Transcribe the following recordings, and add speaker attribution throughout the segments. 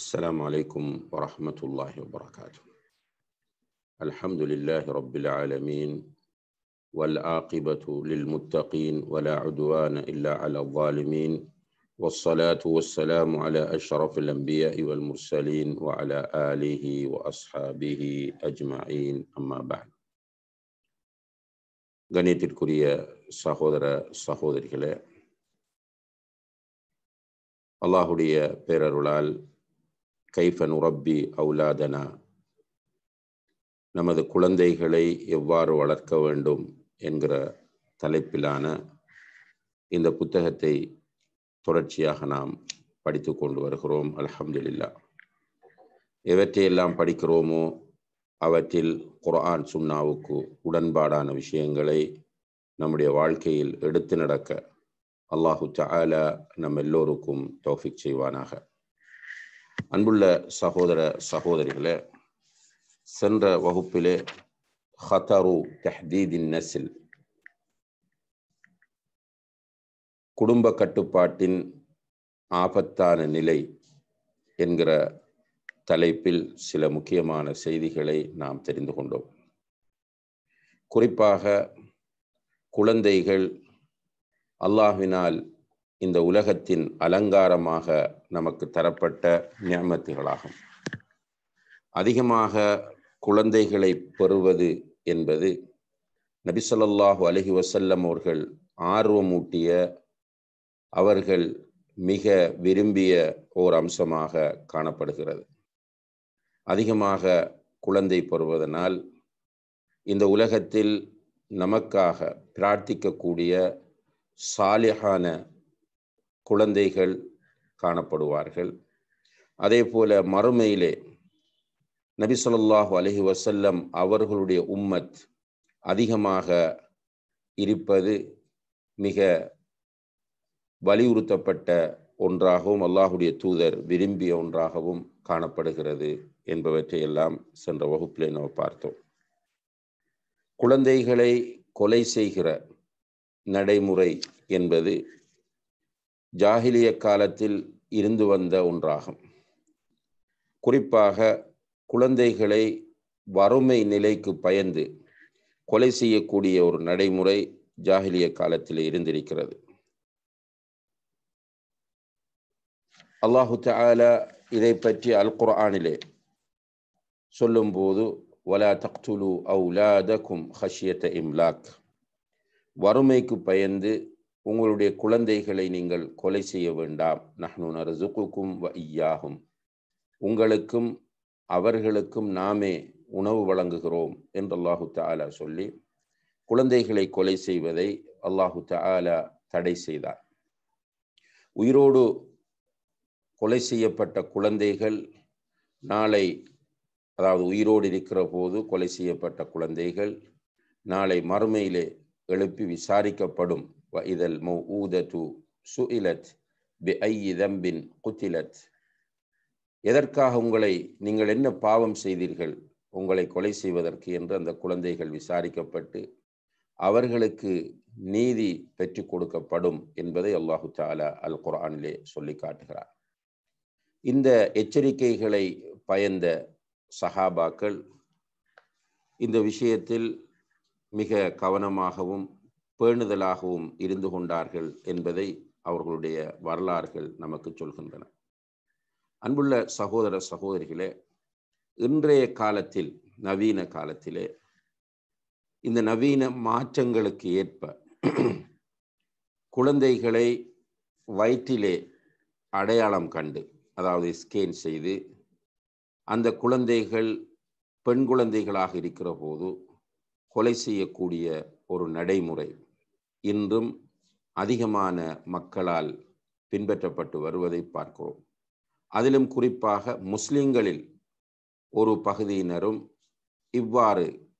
Speaker 1: السلام عليكم ورحمة الله وبركاته الحمد لله رب العالمين والعاقبة للمتقين ولا عدوان إلا على الظالمين والصلاة والسلام على أشرف الأنبياء والمرسلين وعلى آله وأصحابه أجمعين أما بعد கணியத்திற்குரிய சகோதர சகோதரிகளே அல்லாஹுடைய பேரருளால் கைஃப நுரப்பி அவுலாதனா. நமது குழந்தைகளை எவ்வாறு வளர்க்க வேண்டும் என்கிற தலைப்பிலான இந்த புத்தகத்தை தொடர்ச்சியாக நாம் படித்து கொண்டு வருகிறோம். அலமதுல்லா எவற்றையெல்லாம் படிக்கிறோமோ அவற்றில் குர்ஆன் சுண்ணாவுக்கு உடன்பாடான விஷயங்களை நம்முடைய வாழ்க்கையில் எடுத்து நடக்க அல்லாஹு தாலா நம் எல்லோருக்கும் தௌஃபிக் செய்வானாக. அன்புள்ள சகோதர சகோதரிகளே சென்ற வகுப்பிலே ஹதரு தஹ்தீதின் நசில் குடும்ப கட்டுப்பாட்டின் ஆபத்தான நிலை என்கிற தலைப்பில் சில முக்கியமான செய்திகளை நாம் தெரிந்து கொண்டோம். குறிப்பாக குழந்தைகள் அல்லாஹினால் இந்த உலகத்தின் அலங்காரமாக நமக்கு தரப்பட்ட ஞாபகத்துகளாகும் அதிகமாக குழந்தைகளை பெறுவது என்பது நபிசல்லாஹு அலஹி வசல்லம் அவர்கள் ஆர்வமூட்டிய அவர்கள் மிக விரும்பிய ஓர் அம்சமாக காணப்படுகிறது. அதிகமாக குழந்தை பெறுவதனால் இந்த உலகத்தில் நமக்காக பிரார்த்திக்கக்கூடிய சாலிஹான குழந்தைகள் காணப்படுவார்கள். அதே போல மறுமையிலே நபி சொல்லாஹு அலஹி வசல்லம் அவர்களுடைய உம்மத் அதிகமாக இருப்பது மிக வலியுறுத்தப்பட்ட ஒன்றாகவும் அல்லாஹுடைய தூதர் விரும்பிய ஒன்றாகவும் காணப்படுகிறது என்பவற்றை எல்லாம் சென்ற வகுப்பிலே நாம் பார்த்தோம். குழந்தைகளை கொலை செய்கிற நடைமுறை என்பது ஜாகிலிய காலத்தில் இருந்து வந்த ஒன்றாகும். குறிப்பாக குழந்தைகளை வறுமை நிலைக்கு பயந்து கொலை செய்யக்கூடிய ஒரு நடைமுறை ஜாகிலிய காலத்தில் இருந்திருக்கிறது. அல்லாஹு தாலா இதை பற்றி அல் குர்ஆனிலே சொல்லும்போது வலா தக்துலு அவுலாதக்கும் ஹஷியத்த இம்லாக். வறுமைக்கு பயந்து உங்களுடைய குழந்தைகளை நீங்கள் கொலை செய்ய வேண்டாம். நஹ்னு நர்சுக்குக்கும் வ ஐயாகும் உங்களுக்கும் அவர்களுக்கும் நாமே உணவு வழங்குகிறோம் என்று அல்லாஹு தாலா சொல்லி குழந்தைகளை கொலை செய்வதை அல்லாஹு தாலா தடை செய்தார். உயிரோடு கொலை செய்யப்பட்ட குழந்தைகள் நாளை அதாவது உயிரோடு இருக்கிற போது கொலை செய்யப்பட்ட குழந்தைகள் நாளை மறுமையிலே எழுப்பி விசாரிக்கப்படும் இதழ் மௌ ஊதத்து சுஇலத் பி ஐ தம்பின் குத்திலத் எதற்காக உங்களை நீங்கள் என்ன பாவம் செய்தீர்கள்? உங்களை கொலை செய்வதற்கு என்று அந்த குழந்தைகள் விசாரிக்கப்பட்டு அவர்களுக்கு நீதி பெற்றுக் கொடுக்கப்படும் என்பதை அல்லாஹு தாலா அல் குரானிலே சொல்லி காட்டுகிறார். இந்த எச்சரிக்கைகளை பயந்த சஹாபாக்கள் இந்த விஷயத்தில் மிக கவனமாகவும் பேணுதலாகவும் இருந்து கொண்டார்கள் என்பதை அவர்களுடைய வரலாறுகள் நமக்கு சொல்கின்றன. அன்புள்ள சகோதர சகோதரிகளே இன்றைய காலத்தில் நவீன காலத்திலே இந்த நவீன மாற்றங்களுக்கு ஏற்ப குழந்தைகளை வயிற்றிலே அடையாளம் கண்டு அதாவது ஸ்கேன் செய்து அந்த குழந்தைகள் பெண் குழந்தைகளாக இருக்கிற போது கொலை செய்யக்கூடிய ஒரு நடைமுறை இன்றும் அதிகமான மக்களால் பின்பற்றப்பட்டு வருவதை பார்க்கிறோம். அதிலும் குறிப்பாக முஸ்லிம்களில் ஒரு பகுதியினரும் இவ்வாறு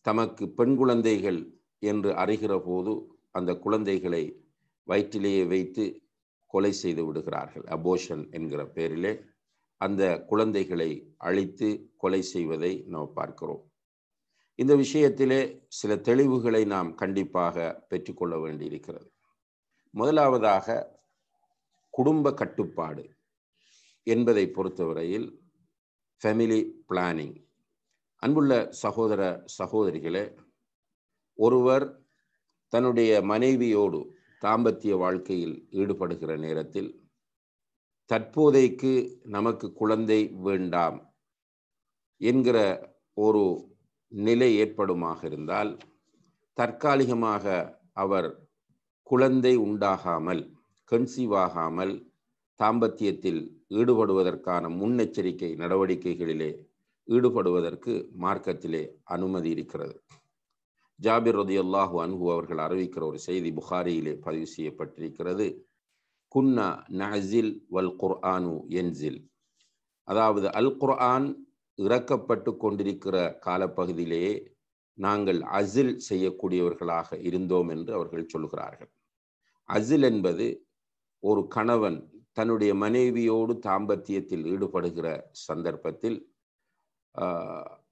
Speaker 1: தமக்கு பெண் குழந்தைகள் என்று அறிகிற போது அந்த குழந்தைகளை வயிற்றிலேயே வைத்து கொலை செய்து விடுகிறார்கள். அபோஷன் என்கிற பெயரிலே அந்த குழந்தைகளை அழித்து கொலை செய்வதை நாம் பார்க்கிறோம். இந்த விஷயத்திலே சில தெளிவுகளை நாம் கண்டிப்பாக பெற்றுக்கொள்ள வேண்டியிருக்கிறது. முதலாவதாக குடும்ப கட்டுப்பாடு என்பதை பொறுத்தவரையில் ஃபேமிலி பிளானிங் அன்புள்ள சகோதர சகோதரிகளே ஒருவர் தன்னுடைய மனைவியோடு தாம்பத்திய வாழ்க்கையில் ஈடுபடுகிற நேரத்தில் தற்போதைக்கு நமக்கு குழந்தை வேண்டாம் என்கிற ஒரு நிலை ஏற்படுமாக இருந்தால் தற்காலிகமாக அவர் குழந்தை உண்டாகாமல் கன்சீவ் ஆகாமல் தாம்பத்தியத்தில் ஈடுபடுவதற்கான முன்னெச்சரிக்கை நடவடிக்கைகளிலே ஈடுபடுவதற்கு மார்க்கத்திலே அனுமதி இருக்கிறது. ஜாபிர் ரதியுல்லாஹு அன்ஹு அவர்கள் அறிவிக்கிற ஒரு செய்தி புகாரியிலே பதிவு செய்யப்பட்டிருக்கிறது. குன்னா நஹில் வல் குர்ஆனு என்சில். அதாவது அல் குர்ஆன் இறக்கப்பட்டு கொண்டிருக்கிற காலப்பகுதியிலேயே நாங்கள் அசில் செய்யக்கூடியவர்களாக இருந்தோம் என்று அவர்கள் சொல்கிறார்கள். அசில் என்பது ஒரு கணவன் தன்னுடைய மனைவியோடு தாம்பத்தியத்தில் ஈடுபடுகிற சந்தர்ப்பத்தில்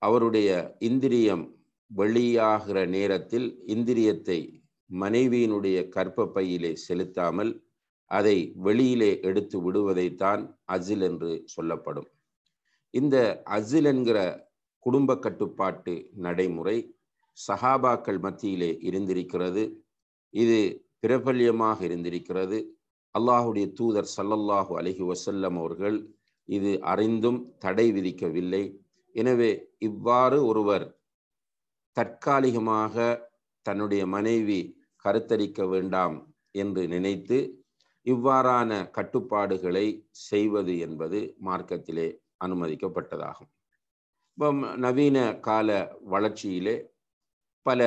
Speaker 1: அவருடைய இந்திரியம் வெளியாகிற நேரத்தில் இந்திரியத்தை மனைவியினுடைய கற்பப்பையிலே செலுத்தாமல் அதை வெளியிலே எடுத்து விடுவதைத்தான் அசில் என்று சொல்லப்படும். இந்த அசில் என்கிற குடும்ப கட்டுப்பாட்டு நடைமுறை சஹாபாக்கள் மத்தியிலே இருந்திருக்கிறது. இது பிரபல்யமாக இருந்திருக்கிறது. அல்லாஹுடைய தூதர் சல்லல்லாஹு அலஹி வசல்லம் அவர்கள் இது அறிந்தும் தடை விதிக்கவில்லை. எனவே இவ்வாறு ஒருவர் தற்காலிகமாக தன்னுடைய மனைவி கருத்தரிக்க வேண்டாம் என்று நினைத்து இவ்வாறான கட்டுப்பாடுகளை செய்வது என்பது மார்க்கத்திலே அனுமதிக்கப்பட்டதாகும். இப்போ நவீன கால வளர்ச்சியிலே பல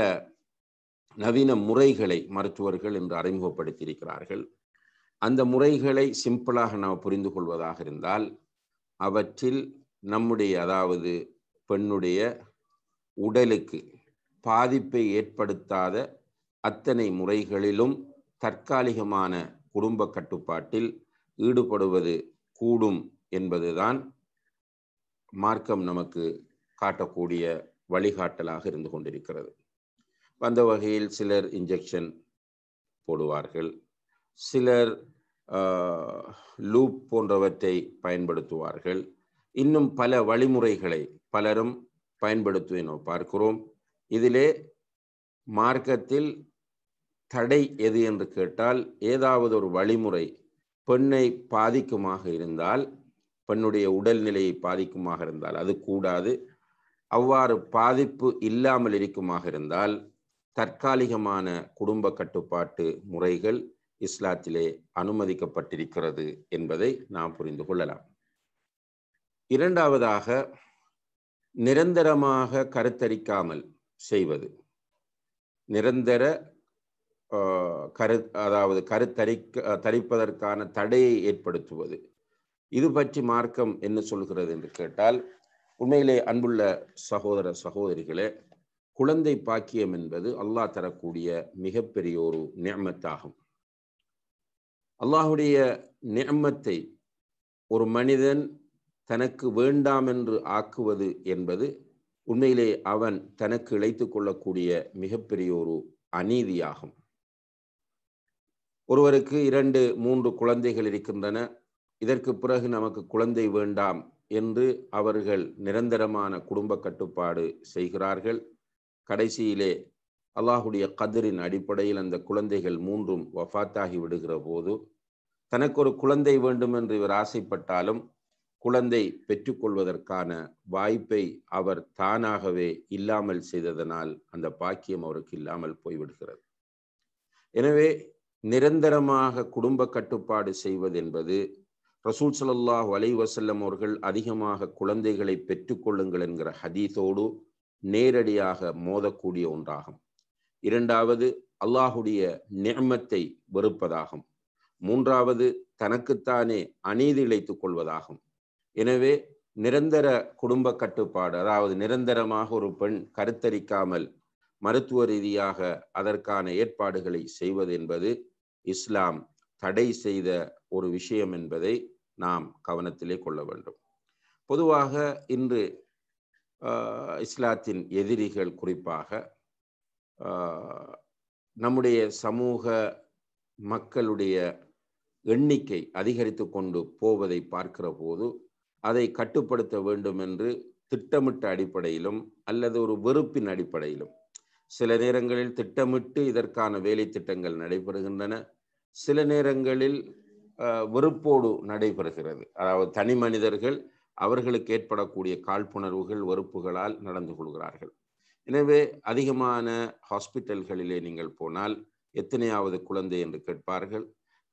Speaker 1: நவீன முறைகளை மருத்துவர்கள் என்று அறிமுகப்படுத்தியிருக்கிறார்கள். அந்த முறைகளை சிம்பிளாக நாம் புரிந்து கொள்வதாக இருந்தால் அவற்றில் நம்முடைய அதாவது பெண்ணுடைய உடலுக்கு பாதிப்பை ஏற்படுத்தாத அத்தனை முறைகளிலும் தற்காலிகமான குடும்ப கட்டுப்பாட்டில் ஈடுபடுவது கூடும் என்பதுதான் மார்க்கம் நமக்கு காட்டக்கூடிய வழிகாட்டலாக இருந்து கொண்டிருக்கிறது. அந்த வகையில் சிலர் இன்ஜெக்ஷன் போடுவார்கள். சிலர் லூப் போன்றவற்றை பயன்படுத்துவார்கள். இன்னும் பல வழிமுறைகளை பலரும் பயன்படுத்துவேனோ பார்க்கிறோம். இதிலே மார்க்கத்தில் தடை எது என்று கேட்டால் ஏதாவது ஒரு வழிமுறை பெண்ணை பாதிக்குமாக இருந்தால் பெண்ணுடைய உடல்நிலையை பாதிக்குமாக இருந்தால் அது கூடாது. அவ்வாறு பாதிப்பு இல்லாமல் இருக்குமாக இருந்தால் தற்காலிகமான குடும்ப கட்டுப்பாட்டு முறைகள் இஸ்லாத்திலே அனுமதிக்கப்பட்டிருக்கிறது என்பதை நாம் புரிந்து கொள்ளலாம். இரண்டாவதாக நிரந்தரமாக கருத்தரிக்காமல் செய்வது. நிரந்தர கரு அதாவது கருத்தரிக்க தரிப்பதற்கான தடையை ஏற்படுத்துவது. இது பற்றி மார்க்கம் என்ன சொல்கிறது என்று கேட்டால் உண்மையிலே அன்புள்ள சகோதர சகோதரிகளே குழந்தை பாக்கியம் என்பது அல்லாஹ் தரக்கூடிய மிகப்பெரிய ஒரு நியமத்தாகும். அல்லாஹுடைய நியமத்தை ஒரு மனிதன் தனக்கு வேண்டாம் என்று ஆக்குவது என்பது உண்மையிலே அவன் தனக்கு இழைத்து கொள்ளக்கூடிய மிகப்பெரிய ஒரு அநீதியாகும். ஒருவருக்கு இரண்டு மூன்று குழந்தைகள் இருக்கின்றன. இதற்கு பிறகு நமக்கு குழந்தை வேண்டாம் என்று அவர்கள் நிரந்தரமான குடும்ப கட்டுப்பாடு செய்கிறார்கள். கடைசியிலே அல்லாஹுடைய கதிரின் அடிப்படையில் அந்த குழந்தைகள் மூன்றும் வஃத்தாகி விடுகிற போது தனக்கு ஒரு குழந்தை வேண்டும் என்று இவர் ஆசைப்பட்டாலும் குழந்தை பெற்றுக்கொள்வதற்கான வாய்ப்பை அவர் தானாகவே இல்லாமல் செய்ததனால் அந்த பாக்கியம் அவருக்கு இல்லாமல் போய்விடுகிறது. எனவே நிரந்தரமாக குடும்ப கட்டுப்பாடு செய்வது என்பது ரசூல் சல்லாஹ் அலை வசல்லம் அவர்கள் அதிகமாக குழந்தைகளை பெற்றுக்கொள்ளுங்கள் என்கிற ஹதீஸோடு நேரடியாக மோதக்கூடிய ஒன்றாகும். இரண்டாவது அல்லாஹுடைய நியமத்தை வெறுப்பதாகும். மூன்றாவது தனக்குத்தானே அநீதி இழைத்துக் கொள்வதாகும். எனவே நிரந்தர குடும்ப கட்டுப்பாடு அதாவது நிரந்தரமாக ஒரு பெண் கருத்தரிக்காமல் மருத்துவ ரீதியாக அதற்கான ஏற்பாடுகளை செய்வது என்பது இஸ்லாம் தடை செய்த ஒரு விஷயம் என்பதை நாம் கவனத்திலே கொள்ள வேண்டும். பொதுவாக இன்று இஸ்லாத்தின் எதிரிகள் குறிப்பாக நம்முடைய சமூக மக்களுடைய எண்ணிக்கை அதிகரித்து கொண்டு போவதை பார்க்கிற போது அதை கட்டுப்படுத்த வேண்டும் என்று திட்டமிட்ட அடிப்படையிலும் அல்லது ஒரு வெறுப்பின் அடிப்படையிலும். சில நேரங்களில் திட்டமிட்டு இதற்கான வேலை திட்டங்கள் நடைபெறுகின்றன. சில நேரங்களில் வெறுப்போடு நடைபெறுகிறது. அதாவது தனி மனிதர்கள் அவர்களுக்கு ஏற்படக்கூடிய காழ்ப்புணர்வுகள் வெறுப்புகளால் நடந்து கொள்கிறார்கள். எனவே அதிகமான ஹாஸ்பிட்டல்களிலே நீங்கள் போனால் எத்தனையாவது குழந்தை என்று கேட்பார்கள்.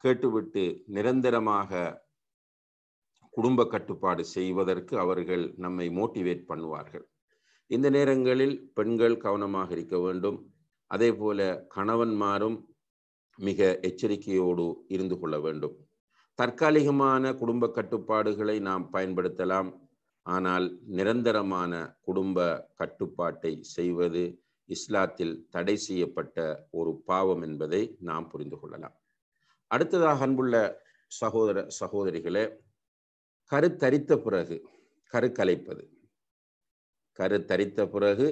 Speaker 1: கேட்டுவிட்டு நிரந்தரமாக குடும்ப கட்டுப்பாடு செய்வதற்கு அவர்கள் நம்மை மோட்டிவேட் பண்ணுவார்கள். இந்த நேரங்களில் பெண்கள் கவனமாக இருக்க வேண்டும். அதே போல கணவன்மாரும் மிக எச்சரிக்கையோடு இருந்து கொள்ள வேண்டும். தற்காலிகமான குடும்ப கட்டுப்பாடுகளை நாம் பயன்படுத்தலாம். ஆனால் நிரந்தரமான குடும்ப கட்டுப்பாட்டை செய்வது இஸ்லாத்தில் தடை செய்யப்பட்ட ஒரு பாவம் என்பதை நாம் புரிந்து கொள்ளலாம். அடுத்ததாக அன்புள்ள சகோதர சகோதரிகளே கருத்தரித்த பிறகு கரு கலைப்பது. கரு தரித்த பிறகு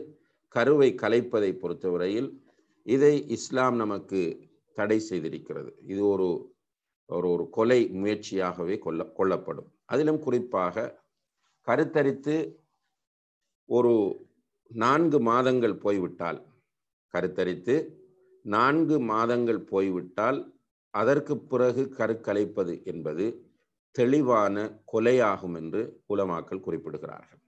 Speaker 1: கருவை கலைப்பதை பொறுத்தவரையில் இதை இஸ்லாம் நமக்கு தடை செய்திருக்கிறது. இது ஒரு ஒரு ஒரு கொலை முயற்சியாகவே கொல்ல கொல்லப்படும். அதிலும் குறிப்பாக கருத்தரித்து ஒரு நான்கு மாதங்கள் போய்விட்டால் கருத்தரித்து நான்கு மாதங்கள் போய்விட்டால் அதற்கு பிறகு கருக்கலைப்பது என்பது தெளிவான கொலையாகும் என்று உலமாக்கள் குறிப்பிடுகிறார்கள்.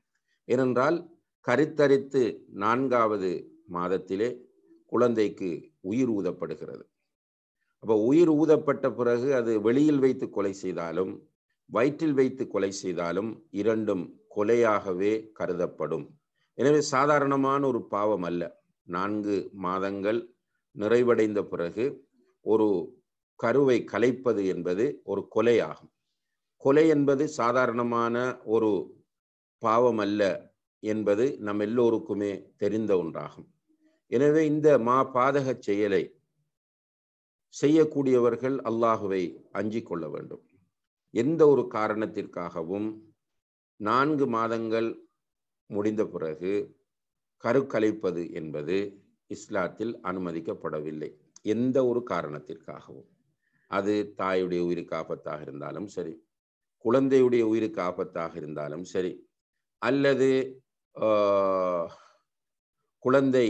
Speaker 1: ஏனென்றால் கருத்தரித்து நான்காவது மாதத்திலே குழந்தைக்கு உயிர் ஊதப்படுகிறது. அப்போ உயிர் ஊதப்பட்ட பிறகு அது வெளியில் வைத்து கொலை செய்தாலும் வயிற்றில் வைத்து கொலை செய்தாலும் இரண்டும் கொலையாகவே கருதப்படும். எனவே சாதாரணமான ஒரு பாவம் அல்ல. நான்கு மாதங்கள் நிறைவடைந்த பிறகு ஒரு கருவை கலைப்பது என்பது ஒரு கொலையாகும். கொலை என்பது சாதாரணமான ஒரு பாவம் அல்ல என்பது நம் எல்லோருக்குமே தெரிந்த ஒன்றாகும். எனவே இந்த மா பாதக செயலை செய்யக்கூடியவர்கள் அல்லாஹுவை அஞ்சிக் கொள்ள வேண்டும். எந்த ஒரு காரணத்திற்காகவும் நான்கு மாதங்கள் முடிந்த பிறகு கருக்கலைப்பது என்பது இஸ்லாத்தில் அனுமதிக்கப்படவில்லை. எந்த ஒரு காரணத்திற்காகவும். அது தாயுடைய உயிருக்கு ஆபத்தாக இருந்தாலும் சரி குழந்தையுடைய உயிருக்கு ஆபத்தாக இருந்தாலும் சரி அல்லது குழந்தை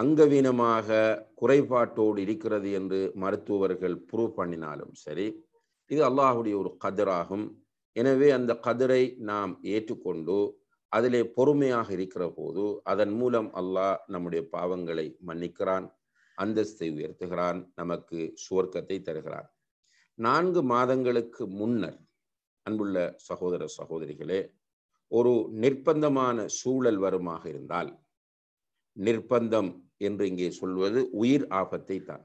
Speaker 1: அங்கவீனமாக குறைபாட்டோடு இருக்கிறது என்று மருத்துவர்கள் ப்ரூவ் பண்ணினாலும் சரி இது அல்லாஹுடைய ஒரு கதிராகும். எனவே அந்த கதிரை நாம் ஏற்றுக்கொண்டு அதிலே பொறுமையாக இருக்கிற போது அதன் மூலம் அல்லாஹ் நம்முடைய பாவங்களை மன்னிக்கிறான் அந்தஸ்தை உயர்த்துகிறான் நமக்கு சுவர்க்கத்தை தருகிறான். நான்கு மாதங்களுக்கு முன்னர் அன்புள்ள சகோதர சகோதரிகளே ஒரு நிர்பந்தமான சூழல் வருமாக இருந்தால் நிர்பந்தம் என்று இங்கே சொல்வது உயிர் ஆபத்தை தான்.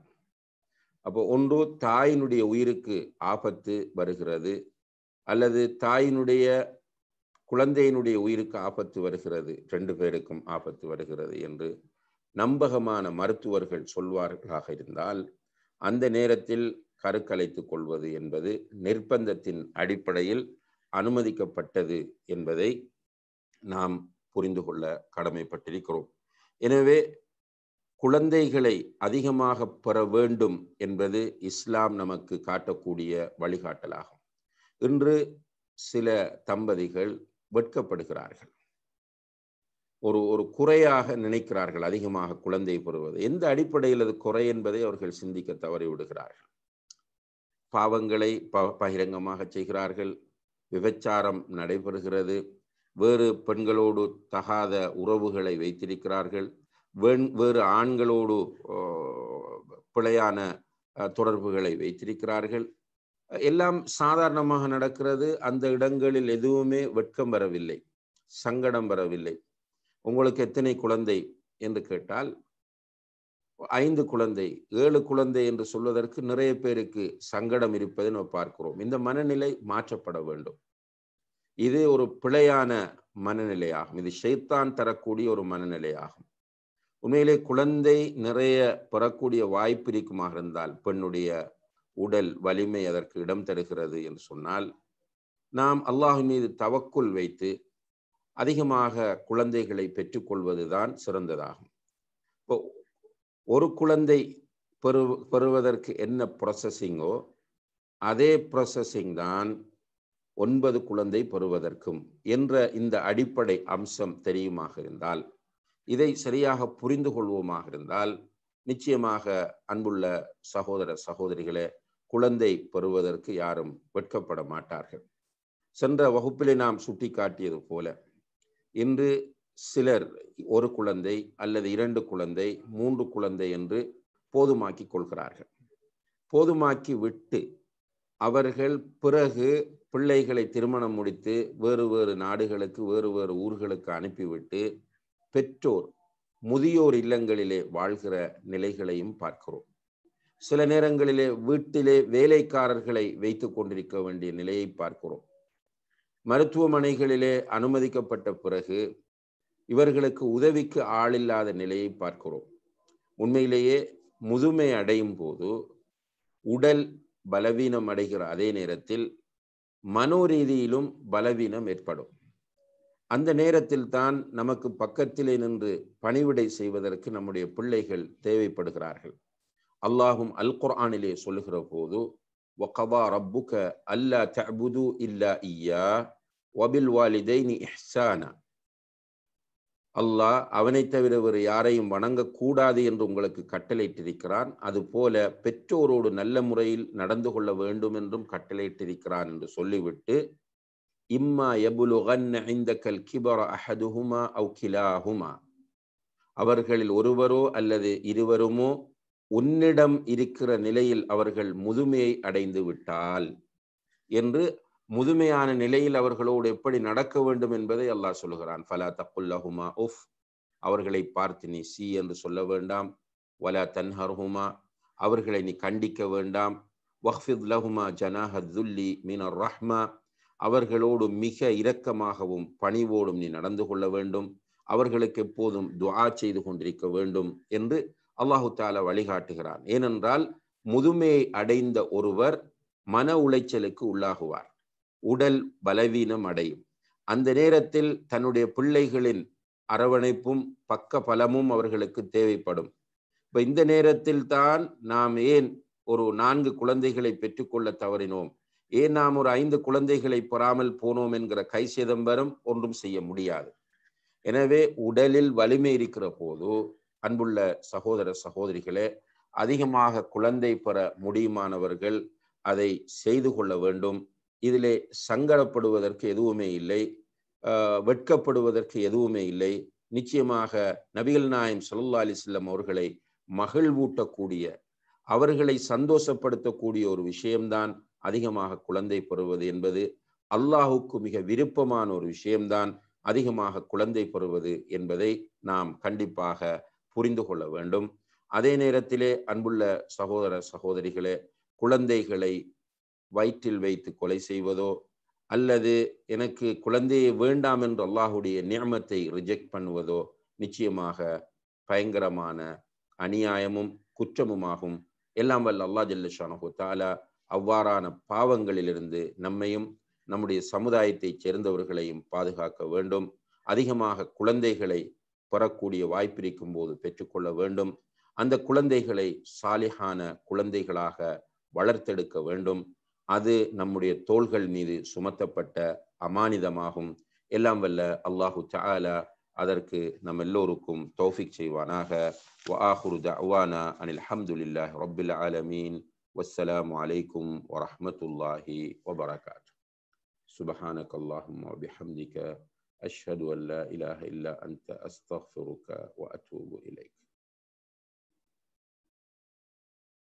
Speaker 1: அப்போ ஒன்று தாயினுடைய உயிருக்கு ஆபத்து வருகிறது அல்லது தாயினுடைய குழந்தையினுடைய உயிருக்கு ஆபத்து வருகிறது ரெண்டு பேருக்கும் ஆபத்து வருகிறது என்று நம்பகமான மருத்துவர்கள் சொல்வார்களாக இருந்தால் அந்த நேரத்தில் கருக்கலைத்துக் கொள்வது என்பது நிர்பந்தத்தின் அடிப்படையில் அனுமதிக்கப்பட்டது என்பதை நாம் புரிந்து கொள்ள கடமைப்பட்டிருக்கிறோம். எனவே குழந்தைகளை அதிகமாக பெற வேண்டும் என்பது இஸ்லாம் நமக்கு காட்டக்கூடிய வழிகாட்டலாகும். இன்று சில தம்பதிகள் வெட்கப்படுகிறார்கள். ஒரு ஒரு குறையாக நினைக்கிறார்கள் அதிகமாக குழந்தை பெறுவது. எந்த அடிப்படையில் அது குறை என்பதை அவர்கள் சிந்திக்க தவறிவிடுகிறார்கள் பாவங்களை ப பகிரங்கமாக செய்கிறார்கள். விபச்சாரம் நடைபெறுகிறது. வேறு பெண்களோடு தகாத உறவுகளை வைத்திருக்கிறார்கள். வேறு ஆண்களோடு பிழையான தொடர்புகளை வைத்திருக்கிறார்கள். எல்லாம் சாதாரணமாக நடக்கிறது. அந்த இடங்களில் எதுவுமே வெட்கம் வரவில்லை. சங்கடம் வரவில்லை. உங்களுக்கு எத்தனை குழந்தை என்று கேட்டால் ஐந்து குழந்தை ஏழு குழந்தை என்று சொல்வதற்கு நிறைய பேருக்கு சங்கடம் இருப்பதை நம்ம பார்க்கிறோம். இந்த மனநிலை மாற்றப்பட வேண்டும். இது ஒரு பிழையான மனநிலையாகும். இது ஷைத்தான் தரக்கூடிய ஒரு மனநிலையாகும். உண்மையிலே குழந்தை நிறைய பெறக்கூடிய வாய்ப்பு இருக்குமாக இருந்தால் பெண்ணுடைய உடல் வலிமை அதற்கு இடம் தருகிறது என்று சொன்னால் நாம் அல்லாஹ் மீது தவக்குள் வைத்து அதிகமாக குழந்தைகளை பெற்றுக்கொள்வதுதான் சிறந்ததாகும். இப்போ ஒரு குழந்தை பெறு பெறுவதற்கு என்ன ப்ரொசஸிங்கோ அதே ப்ரொசஸிங் தான் ஒன்பது குழந்தை பெறுவதற்கும் என்ற இந்த அடிப்படை அம்சம் தெரியுமாக இருந்தால் இதை சரியாக புரிந்து கொள்வோமாக இருந்தால் நிச்சயமாக அன்புள்ள சகோதர சகோதரிகளே குழந்தை பெறுவதற்கு யாரும் வெட்கப்பட மாட்டார்கள். சென்ற வகுப்பிலே நாம் சுட்டிக்காட்டியது போல இன்று சிலர் ஒரு குழந்தை அல்லது இரண்டு குழந்தை மூன்று குழந்தை என்று போதுமாக்கி கொள்கிறார்கள். போதுமாக்கி விட்டு அவர்கள் பிறகு பிள்ளைகளை திருமணம் முடித்து வேறு வேறு நாடுகளுக்கு வேறு வேறு ஊர்களுக்கு அனுப்பிவிட்டு பெற்றோர் முதியோர் இல்லங்களிலே வாழ்கிற நிலைகளையும் பார்க்கிறோம். சில நேரங்களிலே வீட்டிலே வேலைக்காரர்களை வைத்து கொண்டிருக்க வேண்டிய நிலையை பார்க்கிறோம். மருத்துவமனைகளிலே அனுமதிக்கப்பட்ட பிறகு இவர்களுக்கு உதவிக்கு ஆளில்லாத நிலையை பார்க்கிறோம். உண்மையிலேயே முதுமை அடையும் போது உடல் பலவீனம் அடைகிற அதே நேரத்தில் மனோரீதியிலும் பலவீனம் ஏற்படும் அந்த நேரத்தில் தான் நமக்கு பக்கத்திலே நின்று பணிவிடை செய்வதற்கு நம்முடைய பிள்ளைகள் தேவைப்படுகிறார்கள் அல்லாஹும் அல் குர்ஆனிலே சொல்லுகிற போது وقضى ربك ألا تعبدوا إلا إياه وبالوالدين إحسانا அல்லாஹ் அவனை தவிர வேறு யாரையும் வணங்கக்கூடாது என்று உங்களுக்கு கட்டளையிட்டிருக்கிறான். அதுபோல பெற்றோரோடு நல்ல முறையில் நடந்து கொள்ள வேண்டும் என்றும் கட்டளையிட்டிருக்கிறான் என்று சொல்லிவிட்டு இம்மா எபுலுகன் ஐந்தக்கல் கிபர அஹதுஹுமா அவு கிலாஹுமா. அவர்களில் ஒருவரோ அல்லது இருவருமோ உன்னிடம் இருக்கிற நிலையில் அவர்கள் முதுமையை அடைந்து விட்டால் என்று முதுமையான நிலையில் அவர்களோடு எப்படி நடக்க வேண்டும் என்பதை அல்லாஹ் சொல்லுகிறான். ஃபலா தக்குல்லஹுமா உஃப். அவர்களை பார்த்து நீ சி என்று சொல்ல வேண்டாம். வலா தன்ஹர்ஹுமா. அவர்களை நீ கண்டிக்க வேண்டாம். வஹ்ஃபித் லஹுமா ஜனாஹ துல்லி மீனர் ரஹ்மா. அவர்களோடு மிக இரக்கமாகவும் பணிவோடும் நீ நடந்து கொள்ள வேண்டும். அவர்களுக்கு எப்போதும் துவா செய்து கொண்டிருக்க வேண்டும் என்று அல்லாஹு தாலா வழிகாட்டுகிறான். ஏனென்றால் முதுமையை அடைந்த ஒருவர் மன உளைச்சலுக்கு உள்ளாகுவார். உடல் பலவீனம் அடையும். அந்த நேரத்தில் தன்னுடைய பிள்ளைகளின் அரவணைப்பும் பக்க பலமும் அவர்களுக்கு தேவைப்படும். இப்ப இந்த நேரத்தில் தான் நாம் ஏன் ஒரு நான்கு குழந்தைகளை பெற்றுக்கொள்ள தவறினோம்? ஏன் நாம் ஒரு ஐந்து குழந்தைகளை பெறாமல் போனோம் என்கிற கை சேதம்பரம் ஒன்றும் செய்ய முடியாது. எனவே உடலில் வலிமை இருக்கிற போது அன்புள்ள சகோதர சகோதரிகளே அதிகமாக குழந்தை பெற முடியுமானவர்கள் அதை செய்து கொள்ள வேண்டும். இதிலே சங்கடப்படுவதற்கு எதுவுமே இல்லை. வெட்கப்படுவதற்கு எதுவுமே இல்லை. நிச்சயமாக நபிகள் நாயம் சல்லா அலிஸ்லம் அவர்களை மகிழ்வூட்டக்கூடிய அவர்களை சந்தோஷப்படுத்தக்கூடிய ஒரு விஷயம்தான் அதிகமாக குழந்தை பெறுவது என்பது. அல்லாஹுக்கு மிக விருப்பமான ஒரு விஷயம்தான் அதிகமாக குழந்தை பெறுவது என்பதை நாம் கண்டிப்பாக புரிந்து கொள்ள வேண்டும். அதே நேரத்திலே அன்புள்ள சகோதர சகோதரிகளே குழந்தைகளை வயிற்றில் வைத்து கொலை செய்வதோ அல்லது எனக்கு குழந்தையை வேண்டாம் என்று அல்லாஹுடைய நியமத்தை ரிஜெக்ட் பண்ணுவதோ நிச்சயமாக பயங்கரமான அநியாயமும் குற்றமுமாகும். எல்லாம் வல்ல அல்லா ஜல்லஷானு தாலா அவ்வாறான பாவங்களிலிருந்து நம்மையும் நம்முடைய சமுதாயத்தை சேர்ந்தவர்களையும் பாதுகாக்க வேண்டும். அதிகமாக குழந்தைகளை பெறக்கூடிய வாய்ப்பிருக்கும் போது பெற்றுக்கொள்ள வேண்டும். அந்த குழந்தைகளை சாலிஹான குழந்தைகளாக வளர்த்தெடுக்க வேண்டும். அது நம்முடைய தோள்கள் மீது சுமத்தப்பட்ட அமானிதமாகும் எல்லாம் வல்ல அல்லாஹு தாலா அதற்கு நம் எல்லோருக்கும் தௌஃபிக் செய்வானாக وآخر دعوانا أن الحمد لله رب العالمين والسلام عليكم ورحمة الله وبركاته سبحانك اللهم وبحمدك أشهد أن لا إله إلا أنت أستغفرك وأتوب إليك